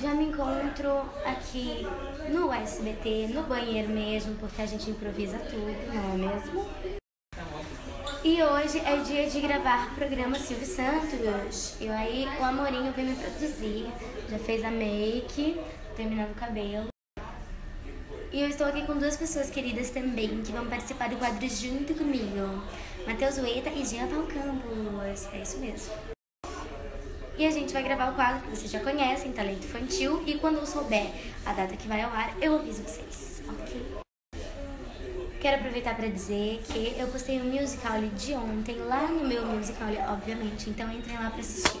já me encontro aqui no SBT, no banheiro mesmo, porque a gente improvisa tudo, não é mesmo? E hoje é dia de gravar o programa Silvio Santos. E aí o Amorinho veio me produzir, já fez a make, terminando o cabelo. E eu estou aqui com duas pessoas queridas também, que vão participar do quadro junto comigo. Matheus Ueta e Jean Campos. É isso mesmo. E a gente vai gravar o quadro que vocês já conhecem, Talento Infantil. E quando eu souber a data que vai ao ar, eu aviso vocês, ok? Quero aproveitar para dizer que eu postei um musical de ontem lá no meu musical, obviamente. Então entrem lá para assistir.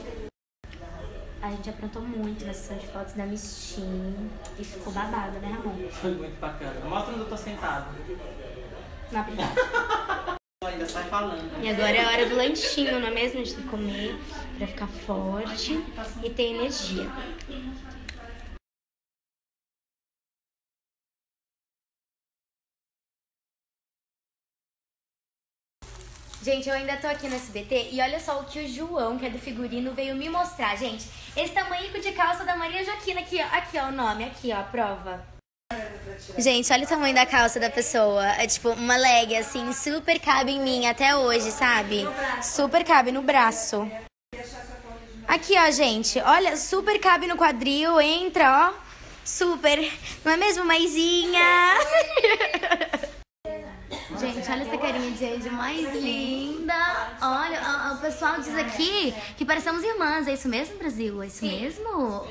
A gente aprontou muito na sessão de fotos da Mistin e ficou babado, né, Ramon? Foi muito bacana. Mostra onde eu tô sentado. Na privada. Sai falando. E agora é a hora do lanchinho, não é mesmo? Que comer pra ficar forte e ter energia. Gente, eu ainda tô aqui no SBT e olha só o que o João, que é do figurino, veio me mostrar, gente. Esse tamanho de calça da Maria Joaquina aqui, ó. Aqui, ó, o nome, aqui, ó, a prova. Gente, olha o tamanho da calça da pessoa. É tipo uma leg, assim, super cabe em mim até hoje, sabe? Super cabe no braço. Aqui, ó, gente. Olha, super cabe no quadril, entra, ó. Super. Não é mesmo, maisinha? Gente, olha essa carinha de Andy mais linda. Olha, o pessoal diz aqui que parecemos irmãs. É isso mesmo, Brasil? É isso mesmo?